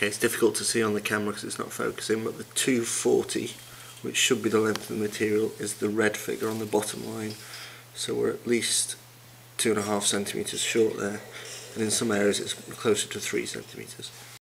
Okay, it's difficult to see on the camera because it's not focusing, but the 240, which should be the length of the material, is the red figure on the bottom line. So we're at least two and a half centimetres short there, and in some areas it's closer to three centimetres.